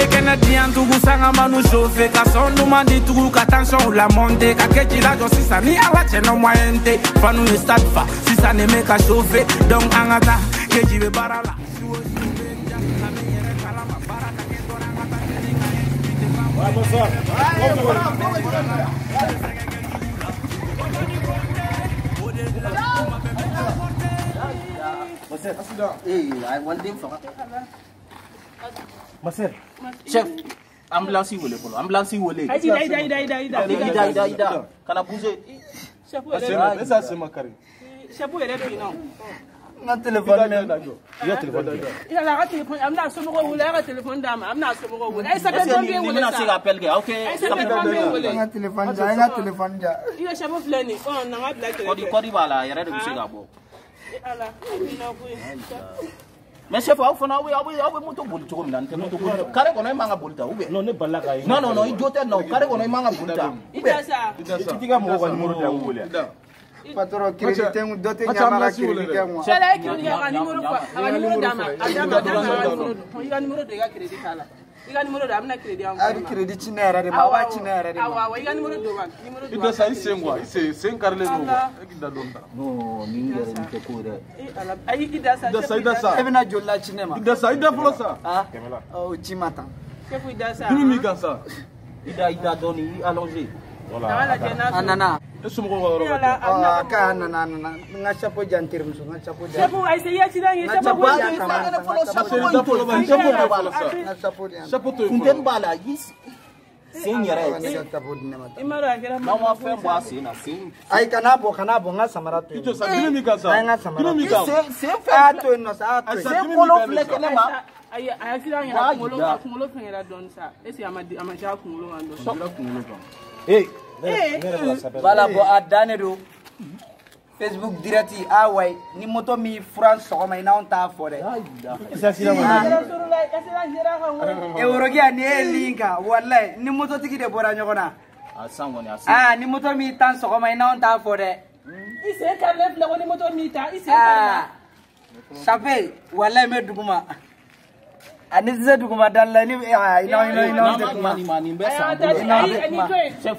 e kɛnɛ diyan tugu sanga manu sofe ka sɔn duman di tugu ka la lamɔnte ka kɛ jila jɔ sisan ni ala cɛnɔ moyen tɛ fanu ye stadfa sisan ne me ka sofe dɔnk an ka ta keji be baara la I want them for. sœur. Chef, ambulance yi wele fɔlɔ ambulance yi wele. ayi da ayi da ayi da ayi da ayi ayi ayi kana bouger. Chef yɛrɛ bɛ yen. ça c'est ma carré Chef yɛrɛ bɛ yen nɔ. n ka telefɔni mɛn. i ka telefɔni di a ka telefɔni a bɛna a somɔgɔw wele a ka telefɔni d'a ma a wele. ayi sɛbɛn fɛn bɛ wele sa. est ce que nin bɛna se ka appel kɛ aw kɛ. ayi sɛbɛn fɛn bɛ e wele. n ka telefɔni di yan n ka di yan. i ka Chef la a yɛrɛ de bɛ se ka bɔ. ala a na koyi. Mais chef, a u fana oui, aw aw u i moto b o l tu cogo min na ntɛ m o t u boli c a r e k o n a i man g a boli ta ou bien non ne balila ka ye non non non i jo tɛ nɔ kare k ɔ n a i man ka boli ta i tɛ sa i t'i ka mɔgɔw ka i n u m i r o ta k'u wele patron a i é d i t tɛ dɔ tɛ ɲamara crédit tɛ moi cɛla ye crédit kɛ a ka n u m é r e a ka numéro d'a ma a d'a ma a d'a ma a ka numéro don i ka crédit t'a la i ka nimoro a bɛna kiredi an a bɛ kiredi ci ne yɛrɛ de é a b'a ci ne yɛrɛ de não, awɔ i ka nimoro don ma nimoro don i dɔ sa i sen kuwa i sen sen karilen don la ci ne ma da sa i o ci ma tan dimi b'i kan sa i da i da dɔɔni i allonge e somɔgɔw ka yɔrɔ ka jan k'a nana nana n ka chapeau di yan n terimuso n ka chapeau di yan chapeau a essayé tilan ye chapeau bɔ yan kama chapeau bɔ yan chapeau bɔ yan chapeau bɔ yan chapeau to yen funteni b'a la yi sen yɛrɛ ye i m'a dɔn a kɛra n'an ma fɛn bɔ a sen na sen ayi kana bɔ kana bɔ n ka samara to yen i jɔ sa dimi min kan sa a ye n ka samara to yen sen sen fɛn a to yen nɔ sa a to yen sen kolo filɛ kɛnɛ ma ayi a y'accident yɛrɛ kunkolo a kunkolo fɛngɛra dɔɔni sa est ce que a ma a ma se a kunkolo ma dɔɔni. kunkolo kan. ee bala bɔn a dan facebook direct a wayi ni moto min furan sɔgɔma i n'anw t'a fɔ dɛ eworokiya ni e ye lin kan walayi ni mototigi de bɔra ɲɔgɔn na aa ni moto min tan sɔgɔma i n'anw t'a fɔ dɛ i sen karilen filɛ ko ni moto min ta i sen karila sape walayi n bɛ duguma ani tɛ se duguma dalila ni i n'anw tɛ kuma i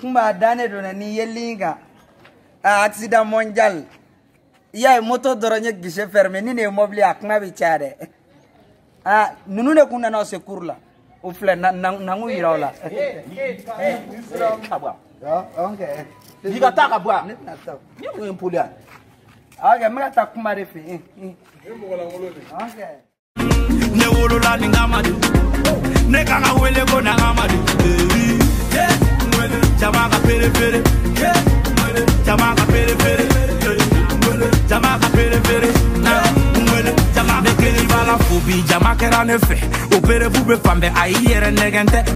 kuma dane do ni yelinga accident mondial ya moto doronye gishefer ferme ni ne mobile akna bi chare ah nunu ne kunna no secours la o fle na ngui ngu yira ola okay diga taka bwa ni na ta ni mo impuli mra ta la ngolo ni ne ni ngamadu ne kanga wele ko na ngamadu pere pere, Jamaica pere pere, nefe, opere bube pambe ayi yɛrɛ nɛgɛn